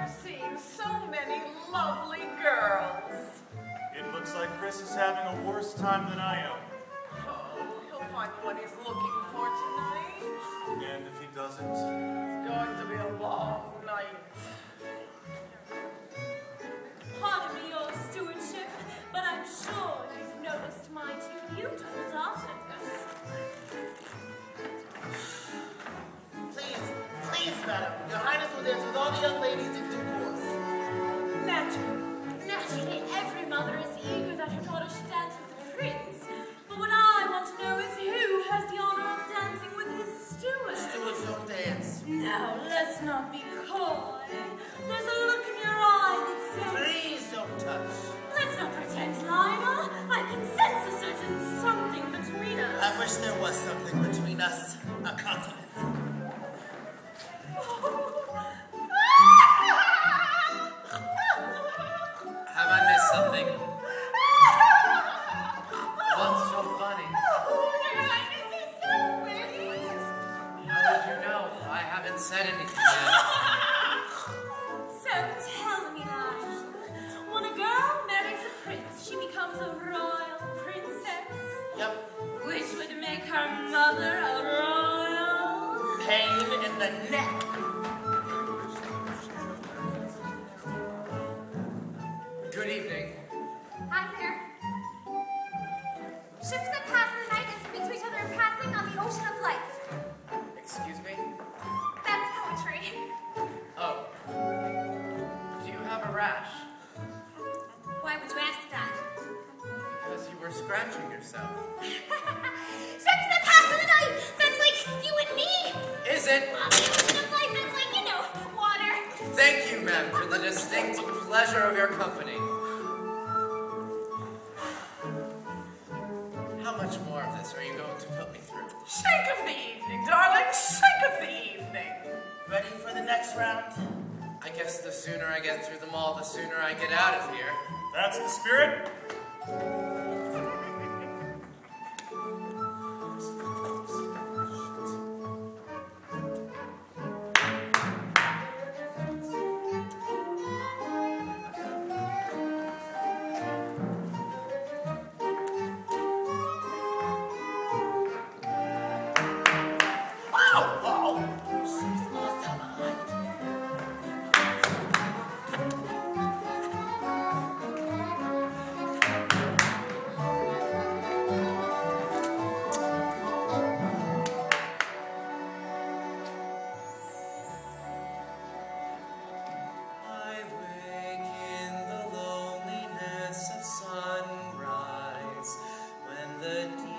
ever seen so many lovely girls. It looks like Chris is having a worse time than I am. Oh, he'll find what he's looking for tonight. And if he doesn't? It's going to be a long night. Pardon me, your stewardship, but I'm sure you've noticed my two beautiful Your Highness will dance with all the young ladies in due course. Naturally, naturally, every mother is eager that her daughter should dance with the prince. But what I want to know is who has the honor of dancing with his steward. Stewards don't dance. Now, let's not be coy. There's a look in your eye that says, Please don't touch. let's not pretend, Lionel. I can sense a certain something between us. I wish there was something between us. A continent. Haven't said anything yet. So tell me, Lionel, when a girl marries a prince, she becomes a royal princess, Yep. which would make her mother a royal. Pain in the neck. Good evening. Hi there. Ships that pass in the night and speak to each other in passing on the ocean of life. Why would you ask that? Because you were scratching yourself. Ships that pass in the night! That's like you and me! Is it? On the ocean of life, that's like, you know, water. Thank you, ma'am, for the distinct pleasure of your company. How much more of this are you going to put me through? Shake of the evening, darling. Shake of the evening. Ready for the next round? Guess the sooner I get through them all, the sooner I get out of here. That's the spirit. the